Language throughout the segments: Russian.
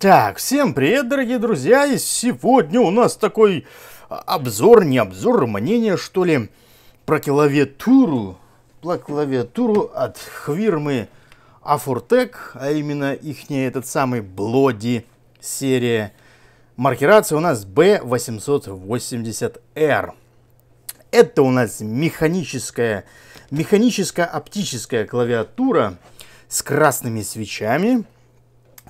Так, всем привет, дорогие друзья, и сегодня у нас такой обзор, не обзор, мнение, что ли, про клавиатуру, про клавиатуру от фирмы Afurtec, а именно их этот самый Bloody серия. Маркерация у нас B880R. Это у нас механическая, механическая оптическая клавиатура с красными свечами,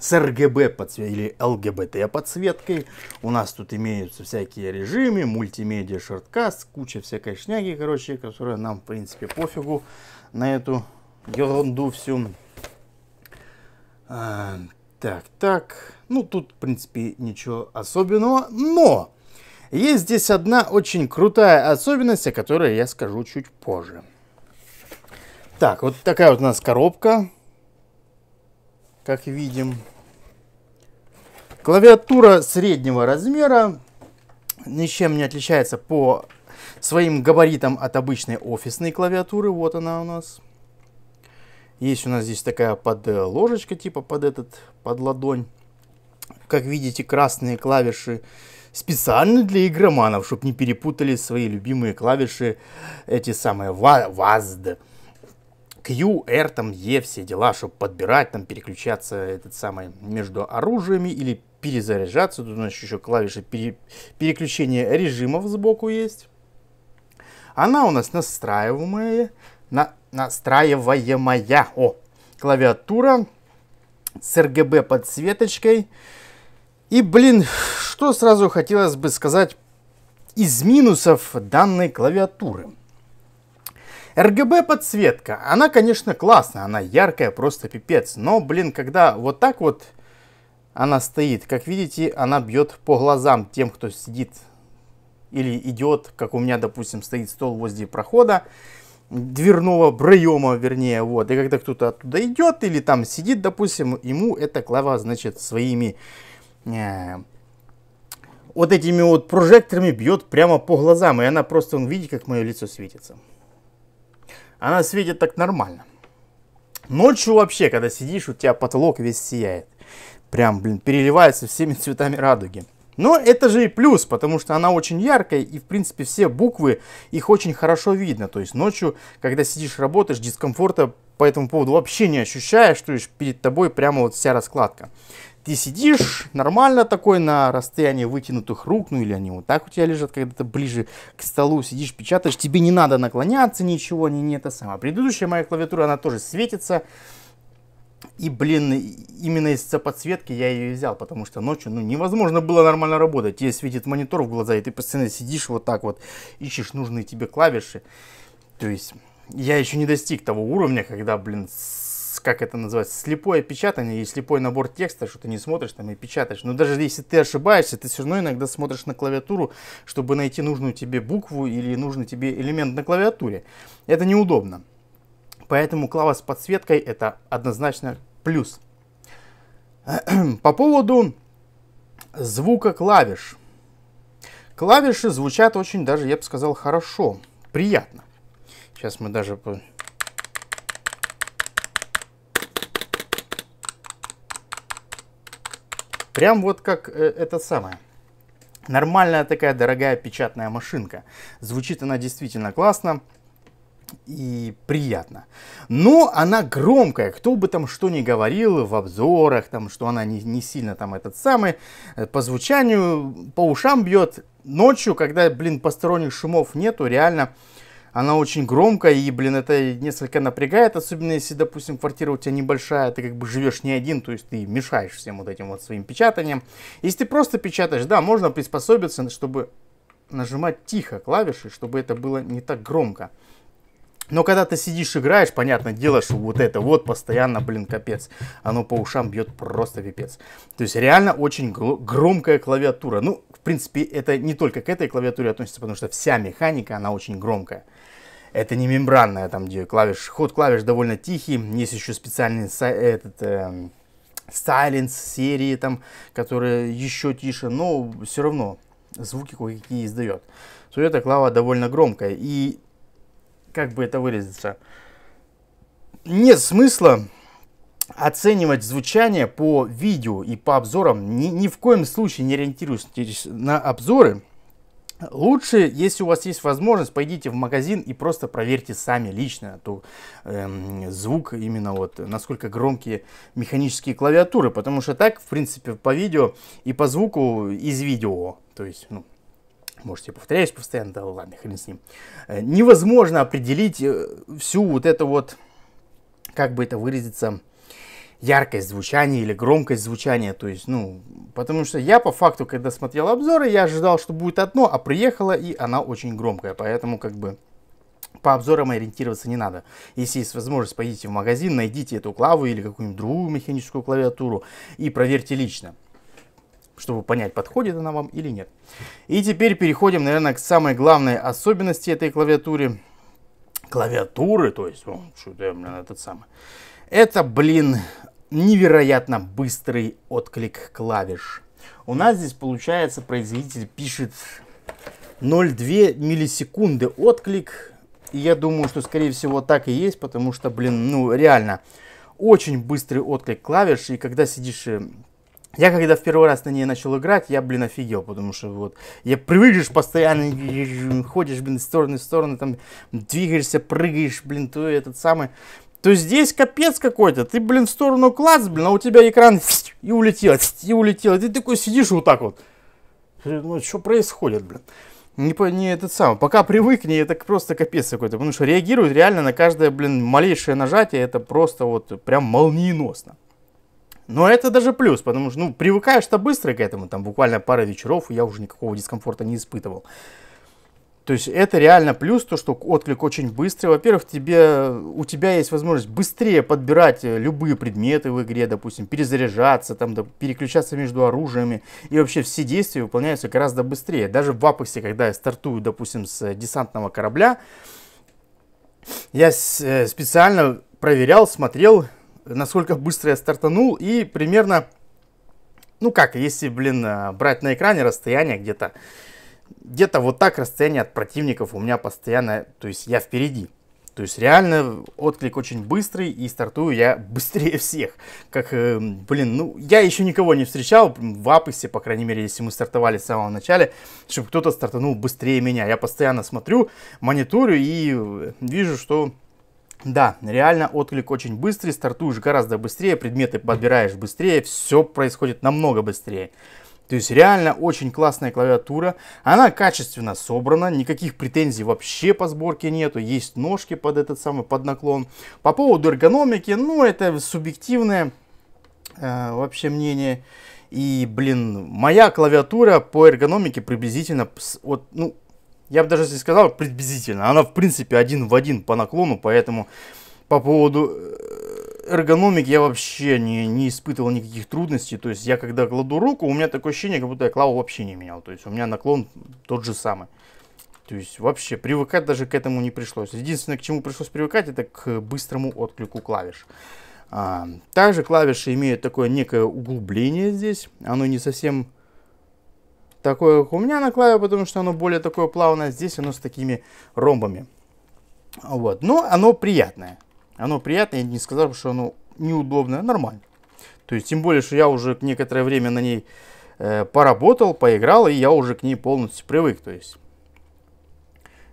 с RGB подсвет... или LGBT подсветкой. У нас тут имеются всякие режимы, мультимедиа, шорткаст, куча всякой шняги, короче, которая нам, в принципе, пофигу на эту ерунду всю. А, так, так. Ну, тут, в принципе, ничего особенного. Но есть здесь одна очень крутая особенность, о которой я скажу чуть позже. Так, вот такая вот у нас коробка как видим. Клавиатура среднего размера, ничем не отличается по своим габаритам от обычной офисной клавиатуры. Вот она у нас. Есть у нас здесь такая под ложечка, типа под этот, под ладонь. Как видите, красные клавиши специально для игроманов, чтобы не перепутали свои любимые клавиши, эти самые WASD. Q, R, там, E, все дела, чтобы подбирать, там, переключаться этот самый между оружиями или перезаряжаться. Тут у нас еще клавиши пере, переключения режимов сбоку есть. Она у нас настраиваемая, на, настраиваемая. О, клавиатура с RGB подсветочкой. И, блин, что сразу хотелось бы сказать из минусов данной клавиатуры. RGB подсветка, она, конечно, классная, она яркая, просто пипец. Но, блин, когда вот так вот она стоит, как видите, она бьет по глазам тем, кто сидит или идет, как у меня, допустим, стоит стол возле прохода, дверного проема, вернее, вот. И когда кто-то оттуда идет или там сидит, допустим, ему эта клава, значит, своими э, вот этими вот прожекторами бьет прямо по глазам. И она просто, он видит, как мое лицо светится она светит так нормально. Ночью вообще, когда сидишь, у тебя потолок весь сияет. Прям, блин, переливается всеми цветами радуги. Но это же и плюс, потому что она очень яркая, и, в принципе, все буквы, их очень хорошо видно. То есть ночью, когда сидишь, работаешь, дискомфорта по этому поводу вообще не ощущаешь, то есть перед тобой прямо вот вся раскладка ты сидишь нормально такой на расстоянии вытянутых рук, ну или они вот так у тебя лежат, когда ты ближе к столу сидишь, печатаешь, тебе не надо наклоняться, ничего, не, не это самое. Предыдущая моя клавиатура, она тоже светится, и, блин, именно из-за подсветки я ее взял, потому что ночью ну, невозможно было нормально работать. Тебе светит монитор в глаза, и ты постоянно сидишь вот так вот, ищешь нужные тебе клавиши. То есть я еще не достиг того уровня, когда, блин, как это называется, слепое печатание и слепой набор текста, что ты не смотришь там и печатаешь. Но даже если ты ошибаешься, ты все равно иногда смотришь на клавиатуру, чтобы найти нужную тебе букву или нужный тебе элемент на клавиатуре. Это неудобно. Поэтому клава с подсветкой это однозначно плюс. По поводу звука клавиш. Клавиши звучат очень даже, я бы сказал, хорошо, приятно. Сейчас мы даже Прям вот как э, это самое. Нормальная такая дорогая печатная машинка. Звучит она действительно классно и приятно. Но она громкая, кто бы там что ни говорил в обзорах, там, что она не, не сильно там этот самый, э, по звучанию, по ушам бьет. Ночью, когда, блин, посторонних шумов нету, реально она очень громкая, и, блин, это несколько напрягает, особенно если, допустим, квартира у тебя небольшая, ты как бы живешь не один, то есть ты мешаешь всем вот этим вот своим печатанием. Если ты просто печатаешь, да, можно приспособиться, чтобы нажимать тихо клавиши, чтобы это было не так громко. Но когда ты сидишь, играешь, понятно, делаешь вот это вот постоянно, блин, капец. Оно по ушам бьет просто пипец. То есть реально очень громкая клавиатура. Ну, в принципе, это не только к этой клавиатуре относится, потому что вся механика, она очень громкая. Это не мембранная, там, где клавиш, ход клавиш довольно тихий. Есть еще специальный этот, э, Silence серии, там, которые еще тише, но все равно звуки кое-какие издает. То эта клава довольно громкая. И, как бы это выразиться, нет смысла оценивать звучание по видео и по обзорам. Ни, ни в коем случае не ориентируйтесь на обзоры. Лучше, если у вас есть возможность, пойдите в магазин и просто проверьте сами лично ту, эм, звук, именно вот насколько громкие механические клавиатуры, потому что так, в принципе, по видео и по звуку из видео, то есть, ну, можете повторяюсь постоянно, да ладно, хрен с ним, э, невозможно определить э, всю вот эту вот, как бы это выразиться, яркость звучания или громкость звучания. То есть, ну, потому что я по факту, когда смотрел обзоры, я ожидал, что будет одно, а приехала и она очень громкая. Поэтому как бы по обзорам ориентироваться не надо. Если есть возможность, пойдите в магазин, найдите эту клаву или какую-нибудь другую механическую клавиатуру и проверьте лично, чтобы понять, подходит она вам или нет. И теперь переходим, наверное, к самой главной особенности этой клавиатуры. Клавиатуры, то есть, о, что я, блин, этот самый. Это, блин, невероятно быстрый отклик клавиш. У нас здесь получается производитель пишет 0,2 миллисекунды отклик. И я думаю, что скорее всего так и есть, потому что, блин, ну реально очень быстрый отклик клавиш. И когда сидишь э, я когда в первый раз на ней начал играть, я, блин, офигел, потому что вот я привыкнешь постоянно, ходишь, блин, из стороны в сторону, там двигаешься, прыгаешь, блин, то этот самый то здесь капец какой-то. Ты, блин, в сторону класс, блин, а у тебя экран и улетел, и улетел. И ты такой сидишь вот так вот. Ну, что происходит, блин? Не, не этот самый. Пока привыкни, это просто капец какой-то. Потому что реагирует реально на каждое, блин, малейшее нажатие. Это просто вот прям молниеносно. Но это даже плюс, потому что, ну, привыкаешь-то быстро к этому. Там буквально пара вечеров, и я уже никакого дискомфорта не испытывал. То есть это реально плюс, то, что отклик очень быстрый. Во-первых, тебе, у тебя есть возможность быстрее подбирать э, любые предметы в игре, допустим, перезаряжаться, там, да, переключаться между оружиями. И вообще все действия выполняются гораздо быстрее. Даже в Апексе, когда я стартую, допустим, с десантного корабля, я э, специально проверял, смотрел, насколько быстро я стартанул. И примерно, ну как, если, блин, э, брать на экране расстояние где-то где-то вот так расстояние от противников у меня постоянно, то есть я впереди. То есть реально отклик очень быстрый и стартую я быстрее всех. Как, э, блин, ну я еще никого не встречал в Апексе, по крайней мере, если мы стартовали с самого начала, чтобы кто-то стартанул быстрее меня. Я постоянно смотрю, мониторю и э, вижу, что да, реально отклик очень быстрый, стартуешь гораздо быстрее, предметы подбираешь быстрее, все происходит намного быстрее. То есть реально очень классная клавиатура. Она качественно собрана, никаких претензий вообще по сборке нету. Есть ножки под этот самый под наклон. По поводу эргономики, ну это субъективное э, вообще мнение. И, блин, моя клавиатура по эргономике приблизительно, вот, ну, я бы даже не сказал приблизительно. Она, в принципе, один в один по наклону, поэтому по поводу э, эргономик я вообще не, не испытывал никаких трудностей. То есть я когда кладу руку, у меня такое ощущение, как будто я клаву вообще не менял. То есть у меня наклон тот же самый. То есть вообще привыкать даже к этому не пришлось. Единственное, к чему пришлось привыкать, это к быстрому отклику клавиш. А, также клавиши имеют такое некое углубление здесь. Оно не совсем такое, как у меня на клаве, потому что оно более такое плавное. Здесь оно с такими ромбами. Вот. Но оно приятное. Оно приятное, я не сказал, что оно неудобное, нормально. То есть, тем более, что я уже некоторое время на ней э, поработал, поиграл, и я уже к ней полностью привык. То есть,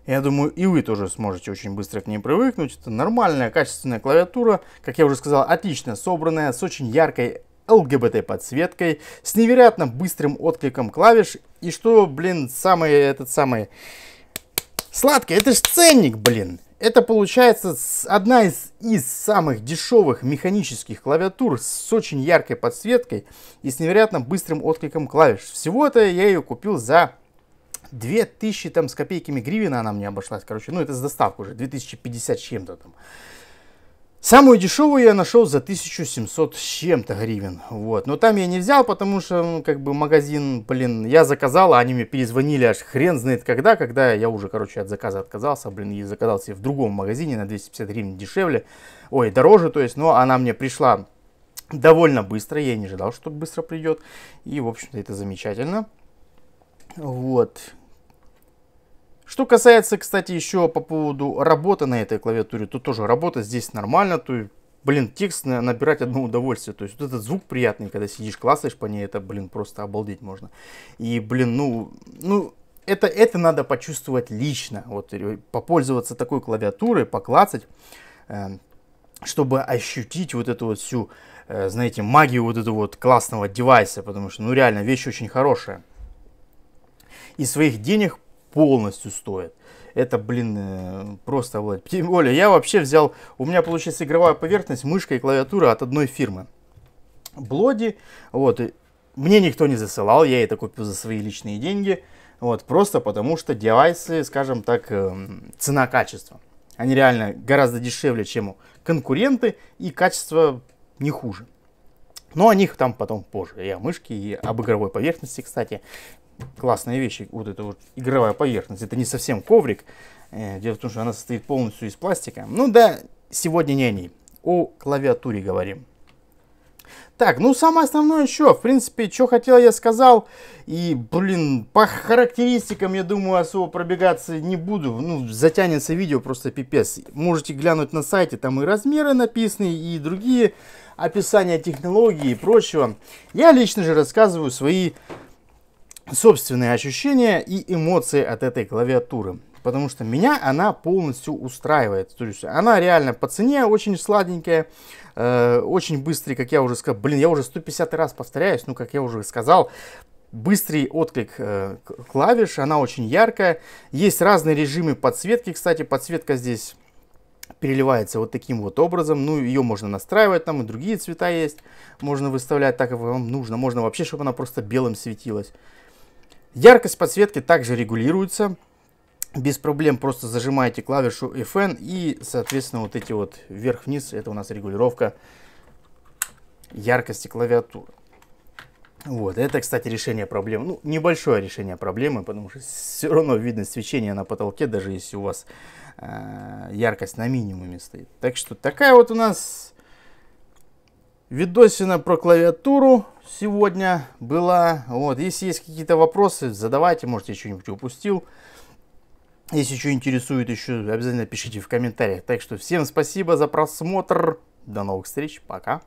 я думаю, и вы тоже сможете очень быстро к ней привыкнуть. Это нормальная, качественная клавиатура, как я уже сказал, отлично собранная, с очень яркой LGBT подсветкой, с невероятно быстрым откликом клавиш. И что, блин, самый этот самый сладкий, это ж ценник, блин. Это получается одна из, из самых дешевых механических клавиатур с очень яркой подсветкой и с невероятно быстрым откликом клавиш. Всего-то я ее купил за 2000 там с копейками гривен она мне обошлась. Короче, ну это с доставкой уже, 2050 с чем-то там. Самую дешевую я нашел за 1700 с чем-то гривен. Вот. Но там я не взял, потому что, ну, как бы, магазин, блин, я заказал, а они мне перезвонили аж хрен знает когда, когда я уже, короче, от заказа отказался, блин, и заказал себе в другом магазине на 250 гривен дешевле, ой, дороже, то есть, но она мне пришла довольно быстро, я не ожидал, что быстро придет, и, в общем-то, это замечательно. Вот. Что касается, кстати, еще по поводу работы на этой клавиатуре, то тоже работа здесь нормально, то блин, текст набирать одно удовольствие. То есть вот этот звук приятный, когда сидишь, классаешь по ней, это, блин, просто обалдеть можно. И, блин, ну, ну, это, это надо почувствовать лично. Вот, э, попользоваться такой клавиатурой, поклацать, э, чтобы ощутить вот эту вот всю, э, знаете, магию вот этого вот классного девайса. Потому что, ну, реально, вещь очень хорошая. И своих денег полностью стоит. Это, блин, э, просто вот. Тем более, я вообще взял, у меня получается игровая поверхность, мышка и клавиатура от одной фирмы. Блоди, вот, мне никто не засылал, я это купил за свои личные деньги. Вот, просто потому что девайсы, скажем так, эм, цена-качество. Они реально гораздо дешевле, чем конкуренты, и качество не хуже. Но о них там потом позже. И о мышке, и об игровой поверхности, кстати. Классные вещи. Вот эта вот игровая поверхность. Это не совсем коврик. Э, дело в том, что она состоит полностью из пластика. Ну да, сегодня не о ней. О клавиатуре говорим. Так, ну самое основное еще, в принципе, что хотел я сказал. И, блин, по характеристикам, я думаю, особо пробегаться не буду. Ну, затянется видео просто пипец. Можете глянуть на сайте, там и размеры написаны, и другие описания технологий и прочего. Я лично же рассказываю свои собственные ощущения и эмоции от этой клавиатуры. Потому что меня она полностью устраивает. То есть она реально по цене очень сладенькая, э, очень быстрый, как я уже сказал. Блин, я уже 150 раз повторяюсь, ну как я уже сказал. Быстрый отклик э, клавиш, она очень яркая. Есть разные режимы подсветки. Кстати, подсветка здесь переливается вот таким вот образом. Ну, ее можно настраивать, там и другие цвета есть. Можно выставлять так, как вам нужно. Можно вообще, чтобы она просто белым светилась. Яркость подсветки также регулируется без проблем просто зажимаете клавишу FN и, соответственно, вот эти вот вверх-вниз, это у нас регулировка яркости клавиатуры. Вот, это, кстати, решение проблемы. Ну, небольшое решение проблемы, потому что все равно видно свечение на потолке, даже если у вас э, яркость на минимуме стоит. Так что такая вот у нас видосина про клавиатуру сегодня была. Вот, если есть какие-то вопросы, задавайте, может, я что-нибудь упустил. Если что интересует еще, обязательно пишите в комментариях. Так что всем спасибо за просмотр. До новых встреч. Пока.